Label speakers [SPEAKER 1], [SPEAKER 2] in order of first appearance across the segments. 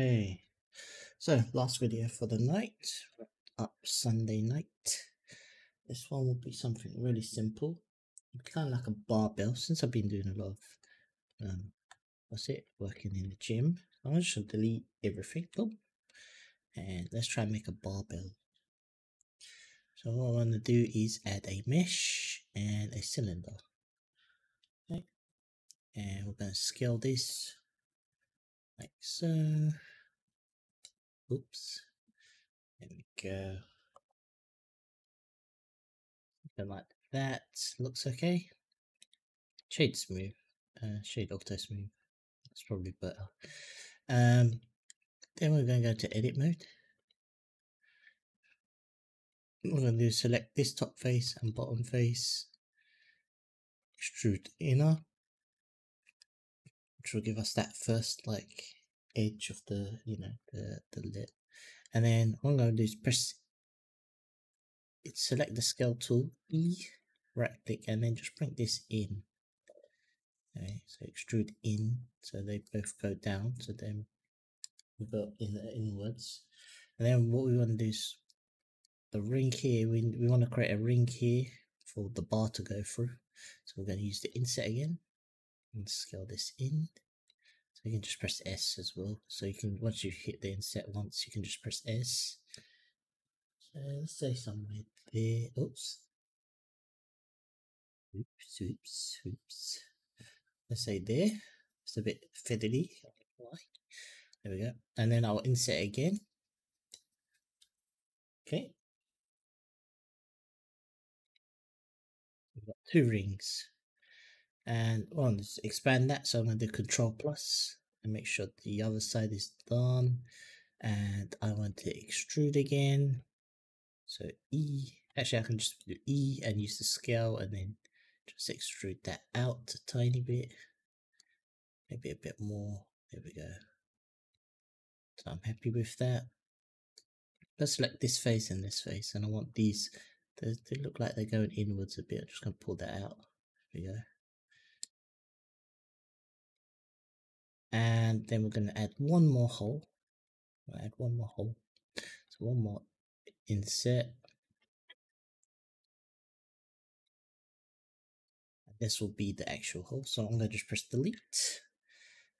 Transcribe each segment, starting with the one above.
[SPEAKER 1] Okay, so last video for the night, up Sunday night. This one will be something really simple, kind of like a barbell. Since I've been doing a lot of, um, what's it, working in the gym, I'm just gonna delete everything. Boom, and let's try and make a barbell. So what I want to do is add a mesh and a cylinder. Okay, and we're to scale this like so. Oops. There we go. Something like that. Looks okay. Shade smooth. Uh, shade auto smooth. That's probably better. Um, then we're going to go to edit mode. We're going to do select this top face and bottom face. Extrude inner. Which will give us that first like edge of the, you know, the, the lip. And then what I'm going to do is press select the scale tool, E, right click, and then just bring this in. Okay, so extrude in, so they both go down. So then we go in inwards. And then what we want to do is the ring here, we, we want to create a ring here for the bar to go through. So we're going to use the inset again and scale this in. So you can just press S as well. So you can, once you hit the inset once, you can just press S. So let's say somewhere there. Oops. Oops, oops, oops. Let's say there. It's a bit fiddly. There we go. And then I'll inset again. Okay. We've got two rings and well let's expand that. So I'm going to do control plus and make sure the other side is done. And I want to extrude again. So E actually I can just do E and use the scale and then just extrude that out a tiny bit. Maybe a bit more. There we go. So I'm happy with that. Let's select this face and this face and I want these they, they look like they're going inwards a bit. I'm just going to pull that out. There we go and then we're going to add one more hole. We'll add one more hole. So one more inset. This will be the actual hole. So i'm going to just press delete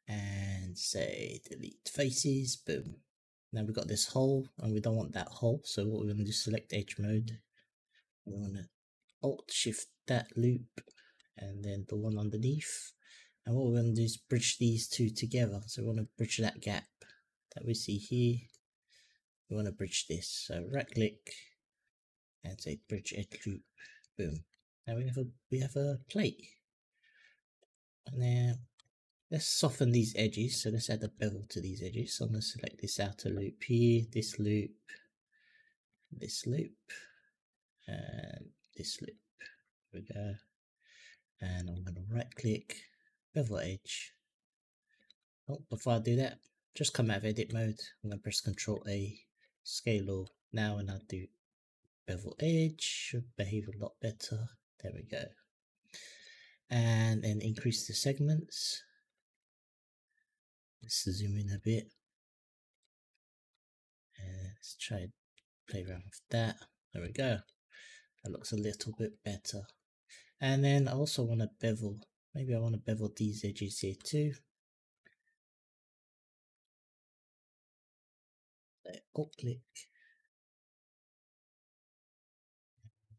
[SPEAKER 1] and say delete faces. Boom. Now we've got this hole and we don't want that hole. So what we're going to do select edge mode. We're going to alt shift that loop and then the one underneath and what we're going to do is bridge these two together. So we want to bridge that gap that we see here. We want to bridge this. So right click and say bridge edge loop. Boom. Now we have a we have a plate. And now let's soften these edges. So let's add a bevel to these edges. So I'm going to select this outer loop here, this loop, this loop, and this loop. There we go. And I'm going to right click bevel edge. Oh, before I do that, just come out of edit mode. I'm going to press Control A, scale all now, and I'll do bevel edge. Should behave a lot better. There we go. And then increase the segments. Let's zoom in a bit. And let's try play around with that. There we go. That looks a little bit better. And then I also want to bevel Maybe I want to bevel these edges here too. Alt click.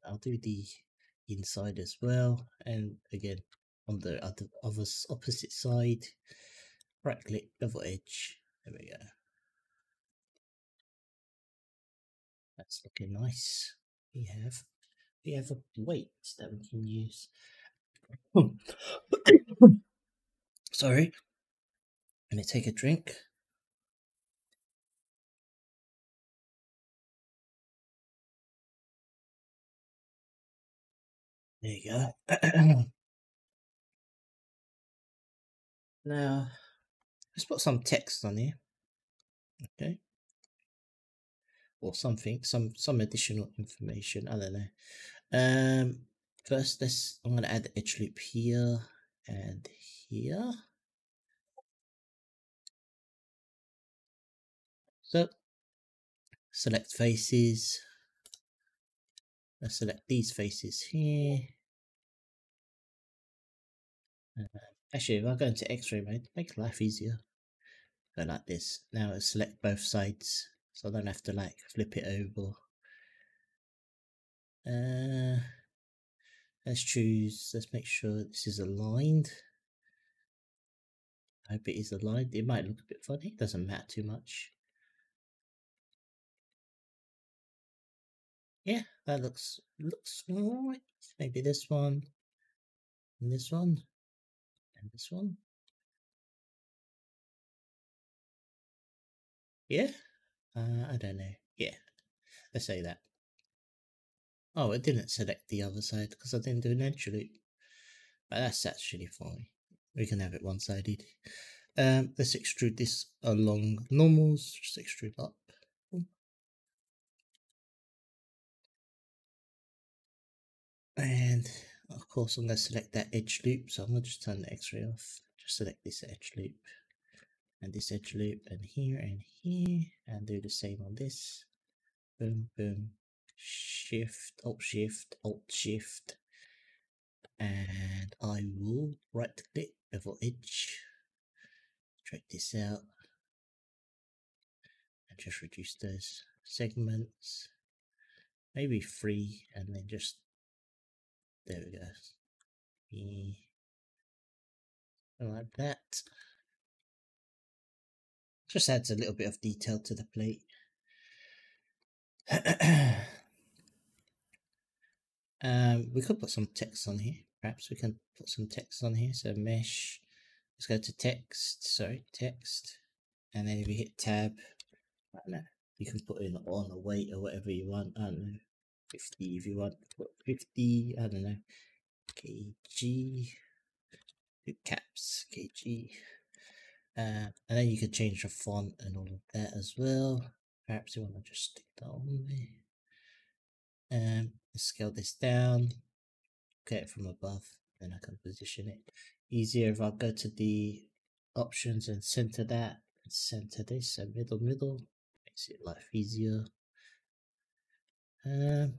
[SPEAKER 1] I'll do the inside as well. And again, on the other, other opposite side, right click, bevel edge. There we go. That's looking nice. We have we have a weight that we can use. Sorry. Let me take a drink. There you go. now, let's put some text on here. Okay. Or something, some some additional information. I don't know. Um, First, let's, I'm going to add the edge loop here and here. So select faces. Let's select these faces here. Uh, actually, if I go into X-ray mode, make life easier. Go like this. Now I select both sides, so I don't have to like flip it over. Uh, let's choose. Let's make sure this is aligned. I hope it is aligned. It might look a bit funny. Doesn't matter too much. Yeah, that looks looks alright. Maybe this one, and this one, and this one. Yeah, uh, I don't know. Yeah, let's say that. Oh, it didn't select the other side because I didn't do an edge loop. But that's actually fine. We can have it one-sided. Um, let's extrude this along normals. Just extrude up. And of course, I'm going to select that edge loop. So I'm going to just turn the x-ray off. Just select this edge loop and this edge loop and here and here and do the same on this. Boom, boom, shift, alt shift, alt shift. And I will right click bevel edge, drag this out and just reduce those segments. Maybe three and then just there we go. Like that. Just adds a little bit of detail to the plate. um, we could put some text on here. Perhaps we can put some text on here. So mesh. Let's go to text. Sorry, text. And then if you hit tab, I don't know, you can put in on or weight or whatever you want. I don't know. 50 if you want put 50 i don't know kg caps kg uh, and then you can change the font and all of that as well perhaps you want to just stick that on there um scale this down get it from above then i can position it easier if i go to the options and center that and center this and middle middle makes it life easier um,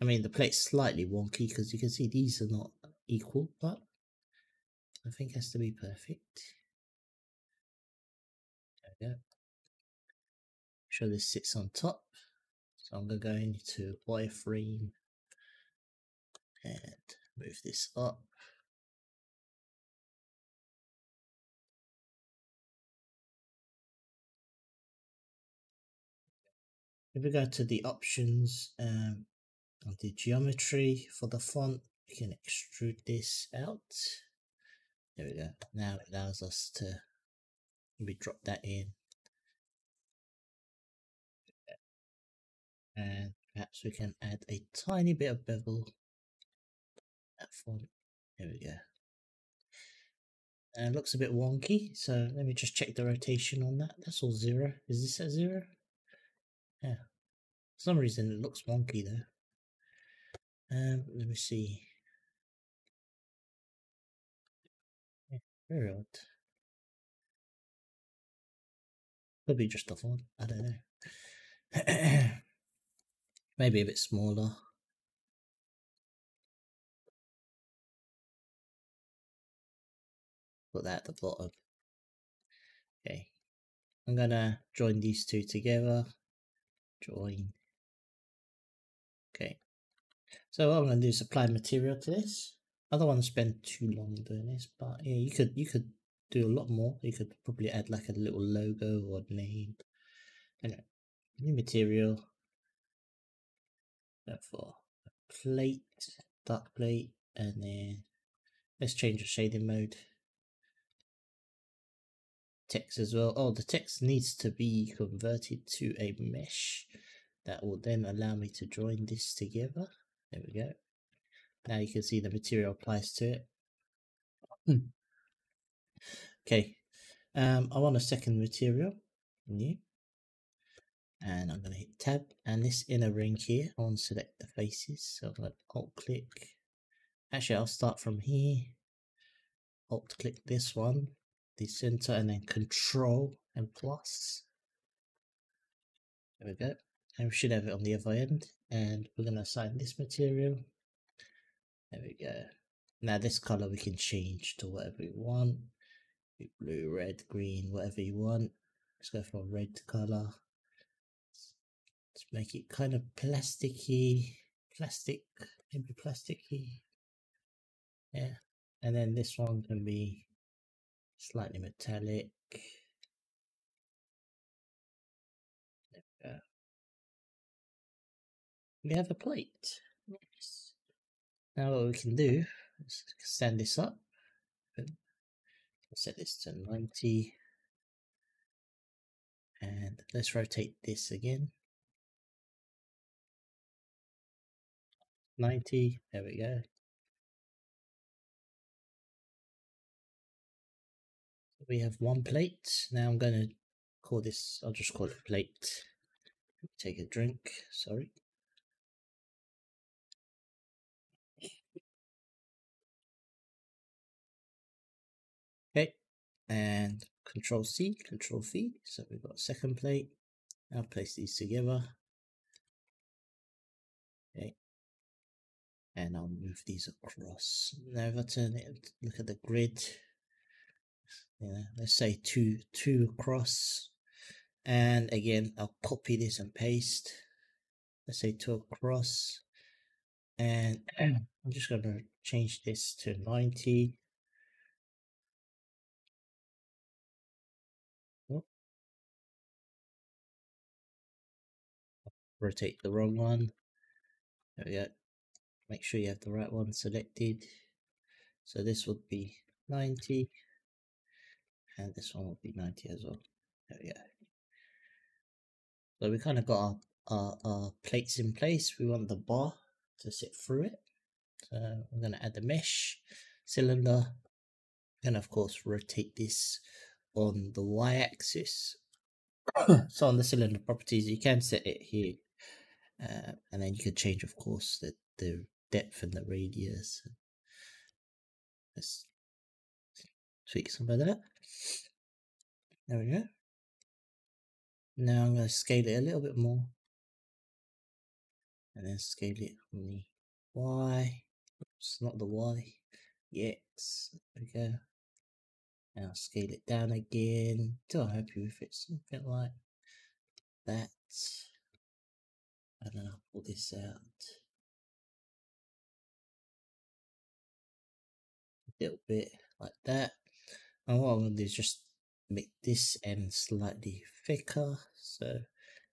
[SPEAKER 1] I mean, the plate's slightly wonky because you can see these are not equal, but I think it has to be perfect. There we go. Sure this sits on top. So I'm going to go into wireframe and move this up. If we go to the options um, on the geometry for the font, we can extrude this out. There we go. Now it allows us to maybe drop that in. And perhaps we can add a tiny bit of bevel. That font. There we go. And it looks a bit wonky, so let me just check the rotation on that. That's all zero. Is this at zero? Yeah. For some reason it looks wonky there. Um, let me see. Very odd. Could be just a font. I don't know. Maybe a bit smaller. Put that at the bottom. Okay. I'm gonna join these two together join. Okay. So what I'm to do is apply material to this. I don't want to spend too long doing this, but yeah, you could you could do a lot more. You could probably add like a little logo or name. Anyway, new material. For plate, dark plate, and then let's change the shading mode text as well. Oh, the text needs to be converted to a mesh that will then allow me to join this together. There we go. Now you can see the material applies to it. Hmm. Okay, um, I want a second material, new, and I'm going to hit tab, and this inner ring here, I want to select the faces, so I'm going to alt click. Actually, I'll start from here, alt click this one, the center and then control and plus There we go. And we should have it on the other end. And we're going to assign this material. There we go. Now this color we can change to whatever we want. Blue, red, green, whatever you want. Let's go a red color. Let's make it kind of plasticky, plastic, maybe plasticky. Yeah. And then this one can be slightly metallic. There we have a plate. Nice. Now what we can do is stand this up. Set this to 90. And let's rotate this again. 90, there we go. We have one plate. Now I'm going to call this, I'll just call it plate. Take a drink, sorry. Okay, and Control C, Control V. So we've got second plate. I'll place these together. And I'll move these across. Now if I turn it, look at the grid. Yeah, let's say two two across, and again I'll copy this and paste. Let's say two across, and I'm just going to change this to 90 rotate the wrong one. There we go. Make sure you have the right one selected. So this would be 90 and this one would be 90 as well. There we go. So we kind of got our, our, our plates in place. We want the bar to sit through it. So I'm going to add the mesh cylinder and of course rotate this on the y-axis. so on the cylinder properties you can set it here uh, and then you can change, of course, the, the depth and the radius. Let's tweak some of that. There we go. Now I'm going to scale it a little bit more. And then scale it on the Y. It's not the Y. The X. There we go. Now scale it down again. Till I'm happy with it. Something like that and then I'll pull this out little bit like that. And what I'm going to do is just make this end slightly thicker. So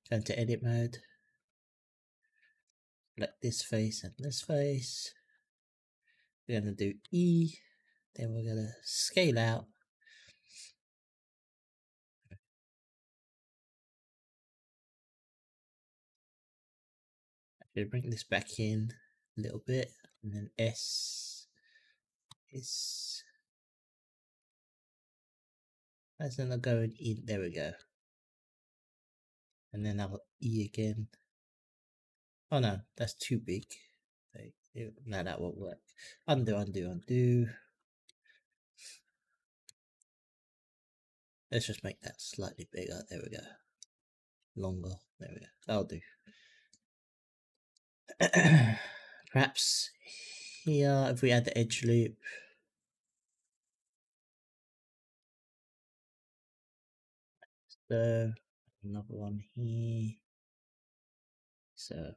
[SPEAKER 1] go into edit mode. Select this face and this face. We're going to do E then we're going to scale out. Okay, bring this back in a little bit, and then S is as then I'm going in. There we go. And then I'll E again. Oh no, that's too big. No, that won't work. Undo, undo, undo. Let's just make that slightly bigger. There we go. Longer. There we go. That'll do. perhaps here if we add the edge loop. So another one here. So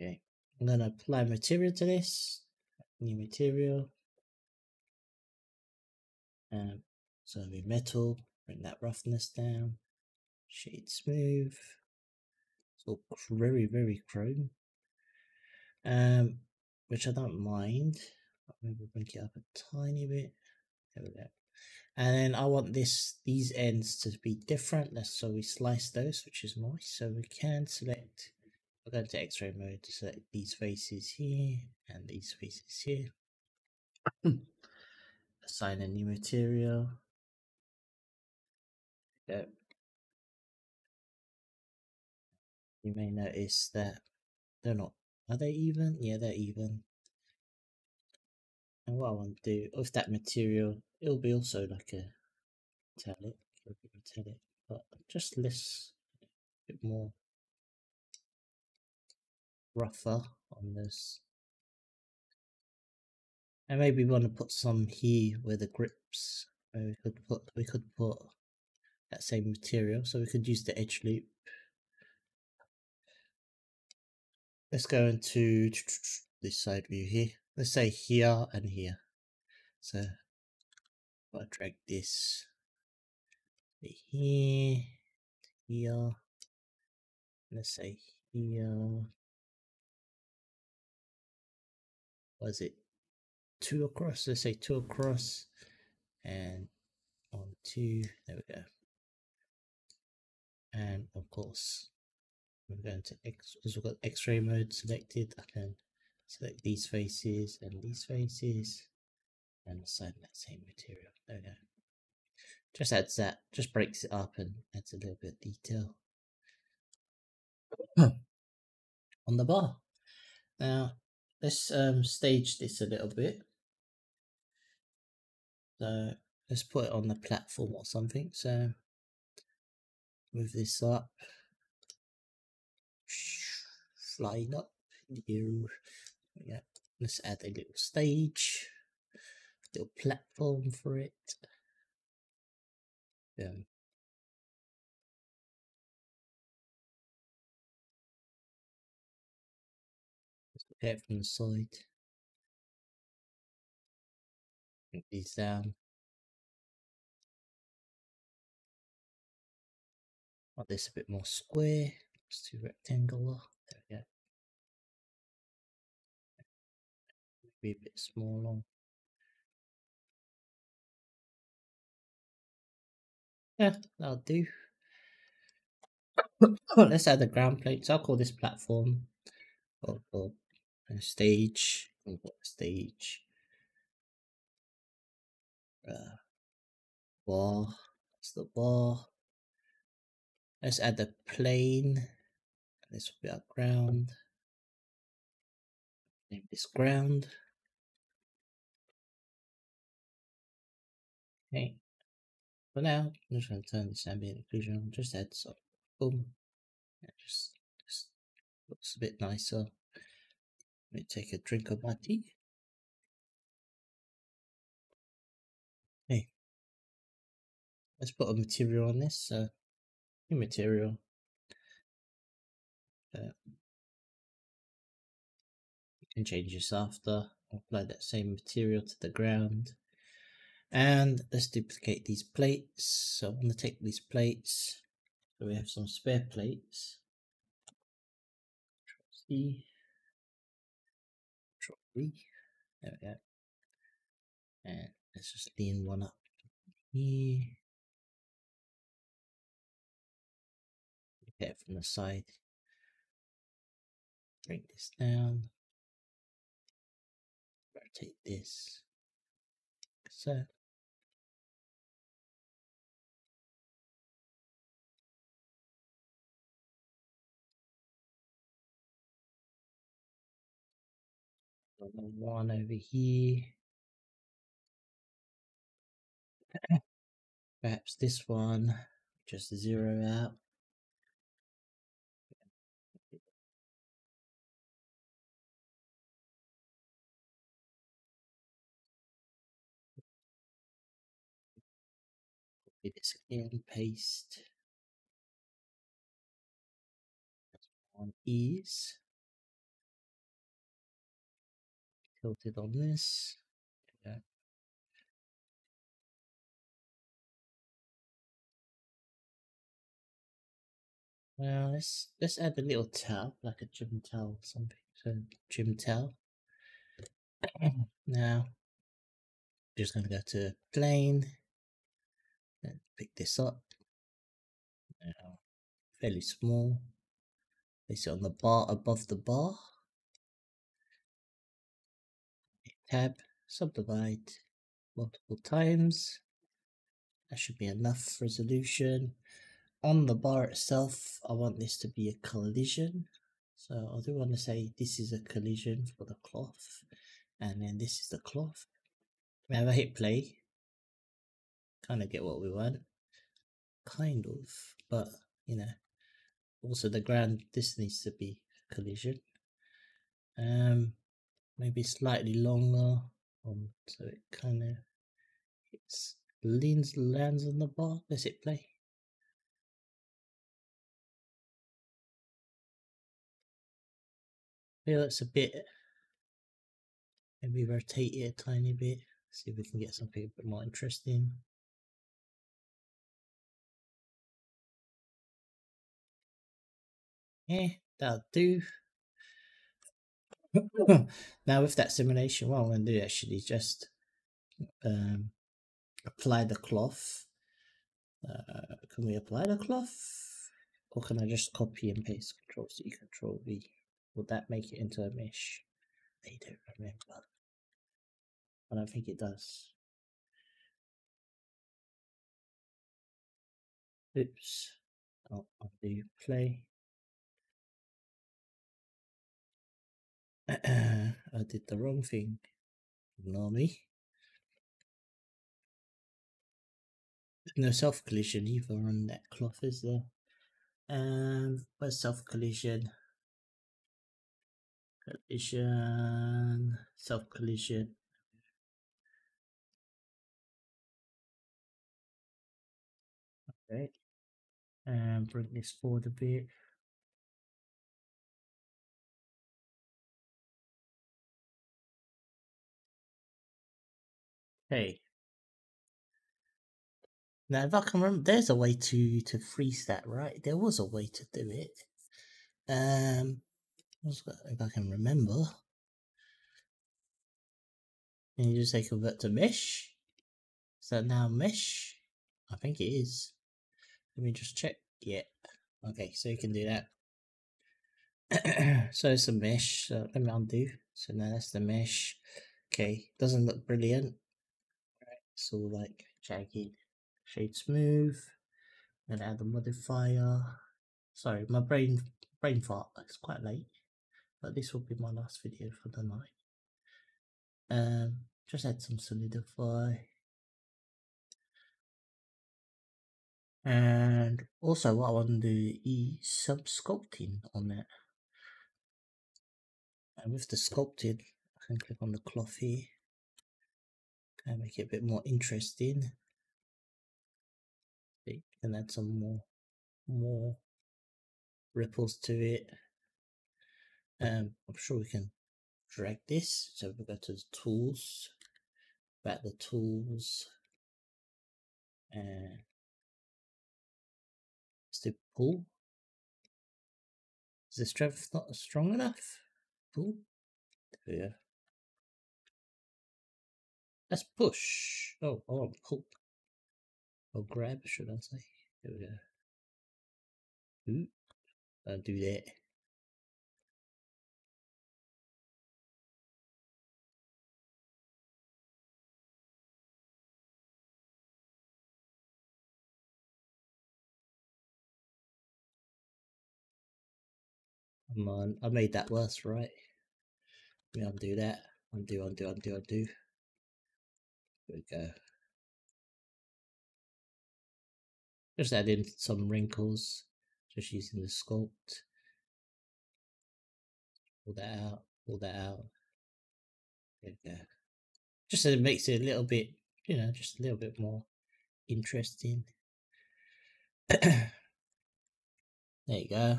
[SPEAKER 1] okay. I'm gonna apply material to this. New material. Um so it'll metal bring that roughness down. Shade smooth. So very, very chrome. Um, which I don't mind. Maybe bring it up a tiny bit. There we go. And then I want this these ends to be different. Let's so we slice those, which is nice. So we can select we're going to X-ray mode to select these faces here and these faces here. Assign a new material. Go. you may notice that they're not. Are they even? Yeah, they're even. And what I want to do with that material, it'll be also like a metallic. It'll be metallic. but just less, a bit more rougher on this. And maybe we want to put some here where the grips. We could put we could put that same material, so we could use the edge loop. Let's go into this side view here. Let's say here and here. So i drag this here, here, let's say here. Was it two across? Let's say two across and on two. There we go. And of course, we're going to X because we've got X-ray mode selected. I can select these faces and these faces and assign that same material. There we go. Just adds that, just breaks it up and adds a little bit of detail on the bar. Now, let's um, stage this a little bit. So let's put it on the platform or something. So move this up, slide up. You, yeah. Let's add a little stage, little platform for it. Yeah. It from the side. Bring these down. Want this a bit more square. It's too rectangular. We. Maybe a bit smaller. Yeah, that'll do. Let's add the ground plates. I'll call this platform or, or a stage. Stage. Uh, bar. That's the bar. Let's add the plane. This will be our ground. Name this ground. Okay. For now, I'm just going to turn this ambient occlusion on, just add some, boom, yeah, just, just looks a bit nicer. Let me take a drink of my tea. Hey, let's put a material on this, so new material. You can change this after, apply that same material to the ground. And let's duplicate these plates. So I want to take these plates. So we have some spare plates. Control C. Control V. There we go. And let's just lean one up here. It from the side. Bring this down. Rotate this. So one over here. Perhaps this one, just zero out. Copy this again, paste. One is tilted on this. Yeah. Well, let's let's add a little towel, like a gym towel something. So gym towel. now, just gonna go to plane and pick this up. Now, fairly small. Place it on the bar above the bar. tab, subdivide multiple times. That should be enough resolution. On the bar itself, I want this to be a collision. So I do want to say this is a collision for the cloth. And then this is the cloth. Now I hit play, kind of get what we want. kind of, but you know, also the ground. This needs to be collision. Um, maybe slightly longer, um, so it kind of it's leans lands on the bar. Does it play? feel it's a bit maybe rotate it a tiny bit see if we can get something a bit more interesting yeah that'll do now with that simulation what i'm going to do actually just um, apply the cloth uh, can we apply the cloth or can i just copy and paste control c control v would that make it into a mesh? I don't remember. I don't think it does. Oops. I'll, I'll do play. I did the wrong thing. Ignore me. no self collision either on that cloth, is there? Um, where's self collision? collision, self collision. Okay, and bring this forward a bit. Okay. Now, if I can remember, there's a way to to freeze that, right? There was a way to do it. Um, if I can remember. Can you just say convert to mesh? Is that now mesh? I think it is. Let me just check. Yeah. Okay, so you can do that. so it's a mesh. So let me undo. So now that's the mesh. Okay, doesn't look brilliant. All like jagged, shade smooth. And add the modifier. Sorry, my brain brain fart. It's quite late but this will be my last video for the night. Um, just add some solidify. And also what I want to do is some sculpting on it. And with the sculpted, I can click on the cloth here. And make it a bit more interesting. You can add some more more ripples to it. Um, I'm sure we can drag this. So we go to the tools, back the tools, and let's do pull. Is the strength not strong enough? Pull. There we go. Let's push. Oh, oh, pull. Or grab, should I say? There we go. Ooh, I'll do that. Come on, I made that worse, right? Let me undo that. Undo, undo, undo, undo. We go. Just add in some wrinkles, just using the sculpt. Pull that out, pull that out. There we go. Just so it makes it a little bit, you know, just a little bit more interesting. there you go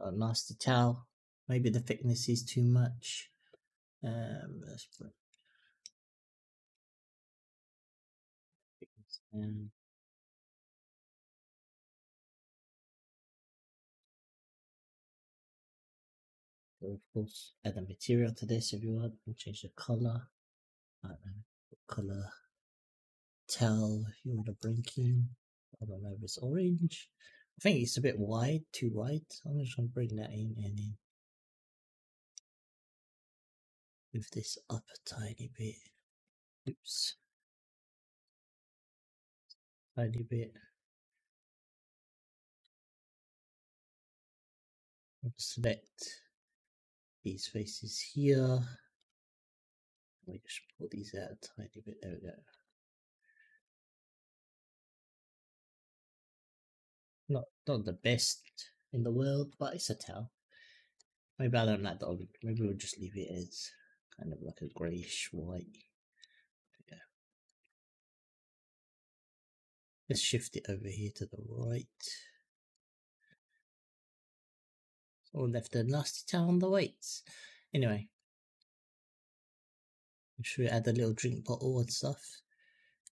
[SPEAKER 1] a nice detail. Maybe the thickness is too much. Um, let's put Mm. so of course, add a material to this if you want, and change the color. Color tell if you want to bring in. I don't know if it's orange. I think it's a bit wide, too wide. I'm just to bring that in and then move this up a tiny bit. Oops. Tiny bit. Select these faces here. We just pull these out a tiny bit. There we go. Not not the best in the world, but it's a towel. Maybe I don't like the orange. Maybe we'll just leave it as kind of like a greyish white. Let's shift it over here to the right. Or left a nasty towel on the weights. Anyway. Should we add a little drink bottle and stuff?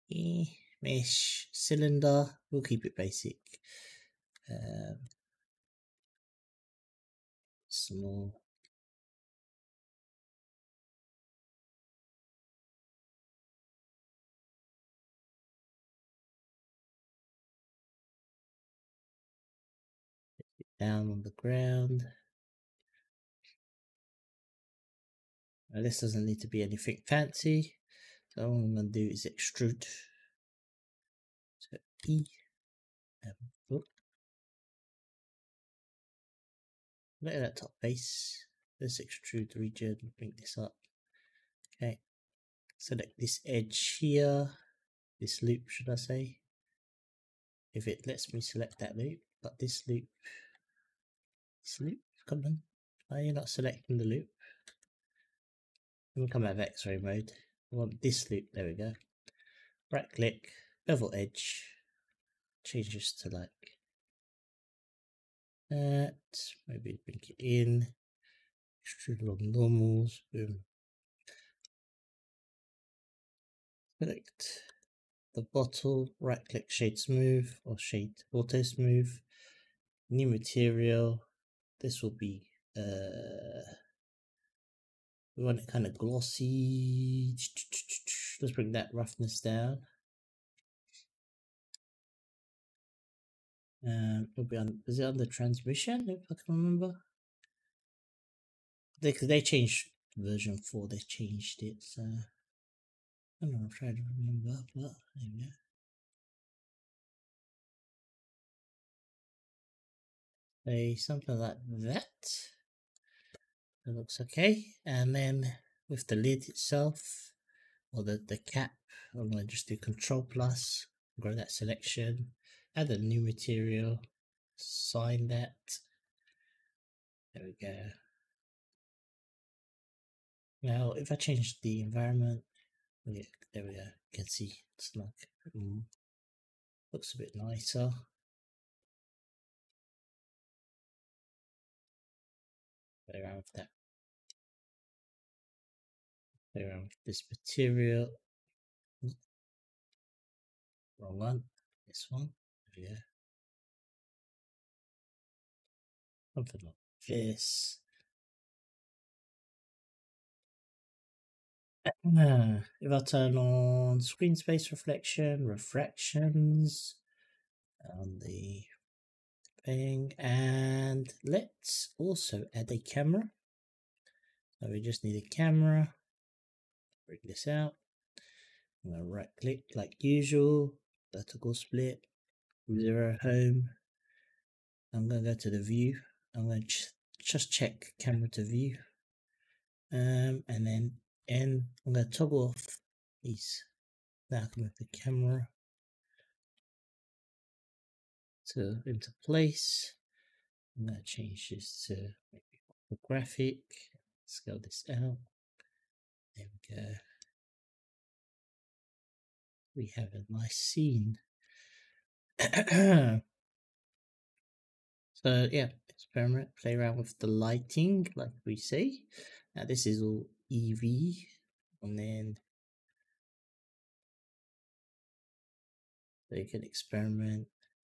[SPEAKER 1] Yeah. Mesh, cylinder, we'll keep it basic. Um, small. Down on the ground. Now this doesn't need to be anything fancy. So all I'm going to do is extrude. So E. Oh. Look at that top base. Let's extrude the region, bring this up. Okay. Select this edge here. This loop, should I say. If it lets me select that loop. But this loop. Loop, come on. Why are you not selecting the loop? We'll come out of x-ray mode. I want this loop, there we go. Right click, bevel edge, change this to like that, maybe bring it in, extrude along normals, boom. Select the bottle, right click shade smooth or shade auto smooth, new material, this will be uh we want it kind of glossy. Let's bring that roughness down. Um, it'll be on. Is it on the transmission? If I can remember. They they changed version four. They changed it. So I don't know. I'm trying to remember, but there we go. Say something like that. It looks okay. And then with the lid itself, or the, the cap, I'm going to just do Control Plus, grow that selection, add a new material, sign that. There we go. Now, if I change the environment, yeah, there we go. You can see it's like mm, looks a bit nicer. Play around with that. Play around with this material. Wrong one. This one. Yeah. Something like this. if I turn on screen space reflection, refractions, on the thing, and let's also add a camera. So we just need a camera. Bring this out. I'm going to right click like usual, vertical split, zero home. I'm going to go to the view. I'm going to ch just check camera to view. Um, and then N, I'm going to toggle off these. Now I can move the camera to into place. I'm going to change this to maybe graphic. Scale this out. There we go. We have a nice scene. so yeah, experiment, play around with the lighting, like we say. Now this is all Eevee, and then you can experiment.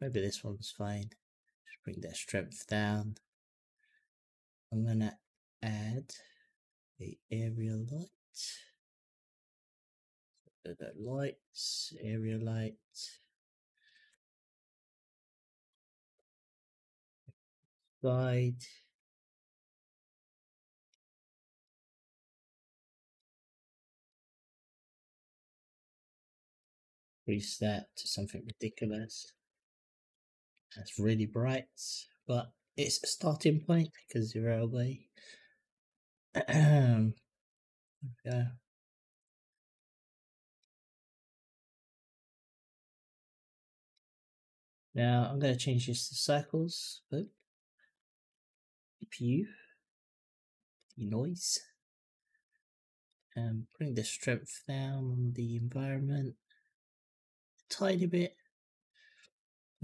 [SPEAKER 1] Maybe this one's fine. Just bring that strength down. I'm gonna add a area light. So that lights, area light. Side. Increase that to something ridiculous. That's really bright, but it's a starting point because you're away. yeah. Now I'm going to change this to cycles. Boop. CPU. Noise. Um, and bring the strength down on the environment a tiny bit.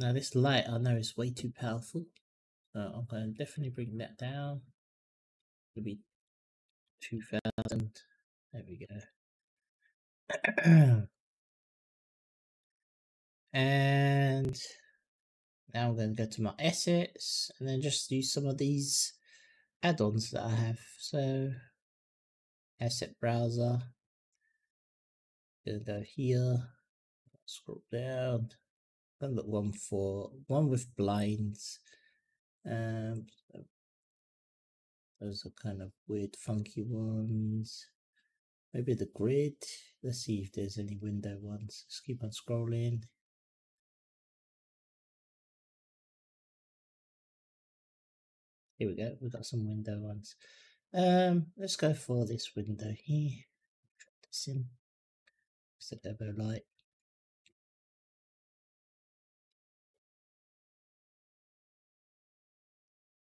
[SPEAKER 1] Now this light I know is way too powerful. So I'm going to definitely bring that down. It'll be 2000. There we go. and now I'm going to go to my assets and then just use some of these add-ons that I have. So asset browser. Gonna go here. Scroll down. Gonna look one for one with blinds. Um, those are kind of weird, funky ones. Maybe the grid. Let's see if there's any window ones. Just keep on scrolling. Here we go. We've got some window ones. Um, let's go for this window here. This in. It's the demo light.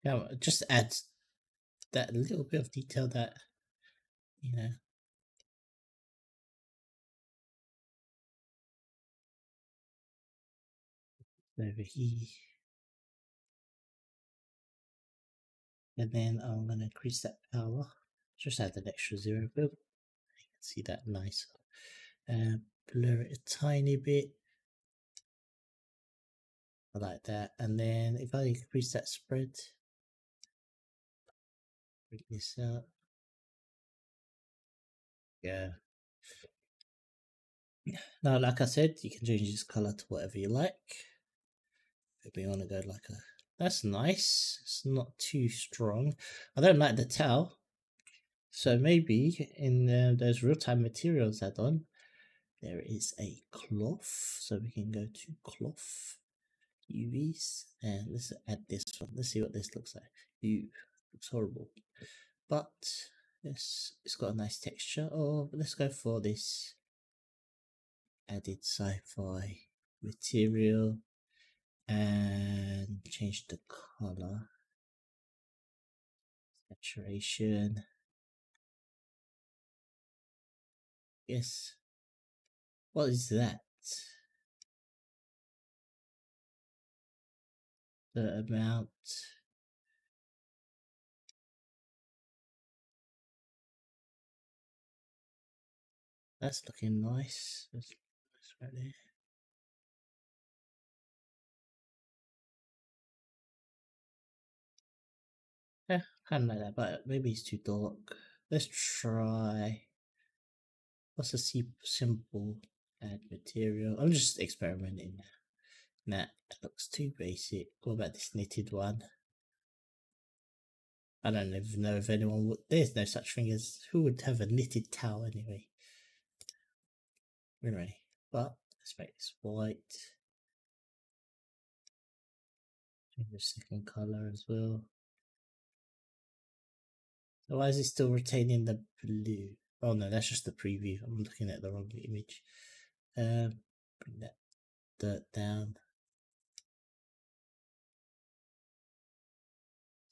[SPEAKER 1] Now, just add that little bit of detail that, you know, over here. And then I'm going to increase that power. Just add an extra zero bill. You can see that nice. Uh, blur it a tiny bit. I like that. And then if I increase that spread, bring this up. Yeah. Now, like I said, you can change this color to whatever you like. Maybe we want to go like a that's nice. It's not too strong. I don't like the towel. So maybe in uh, those real-time materials add-on, there is a cloth. So we can go to cloth UVs and let's add this one. Let's see what this looks like. Ew, looks horrible. But yes, it's got a nice texture. Oh, let's go for this added sci-fi material and change the color. Saturation. Yes. What is that? The amount that's looking nice that's, that's right there Yeah, kind of like that, but maybe it's too dark. Let's try. What's a simple add material? I'm just experimenting. Nah, that looks too basic. What about this knitted one? I don't even know if anyone would. There's no such thing as who would have a knitted towel anyway. Anyway, but let's make this white. Change the second color as well. Why is it still retaining the blue? Oh no, that's just the preview. I'm looking at the wrong image. Um, bring that dirt down.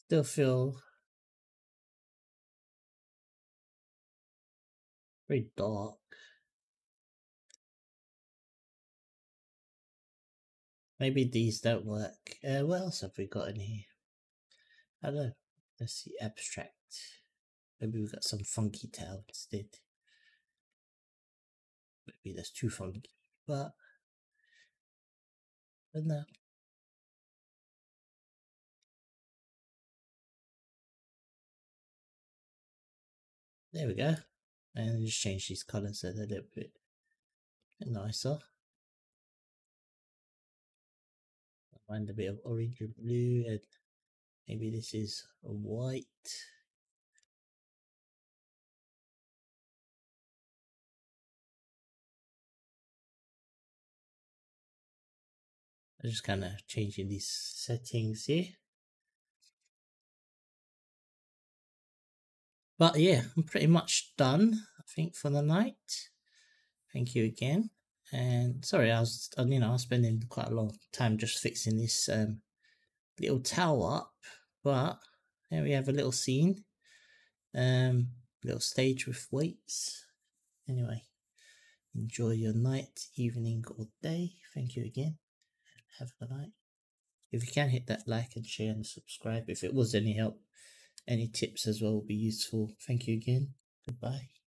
[SPEAKER 1] Still feel very dark. Maybe these don't work. Uh, what else have we got in here? I don't know. Let's see, abstract. Maybe we've got some funky tail instead. Maybe that's too funky, but but no. There we go. And just change these colors a little bit nicer. Find a bit of orange and blue and maybe this is a white. I'm just kind of changing these settings here. But yeah, I'm pretty much done, I think, for the night. Thank you again. And sorry, I was, you know, I was spending quite a long time just fixing this um, little towel up. But here we have a little scene. Um, little stage with weights. Anyway, enjoy your night, evening, or day. Thank you again. Have a good night. If you can hit that like and share and subscribe. If it was any help, any tips as well will be useful. Thank you again. Goodbye.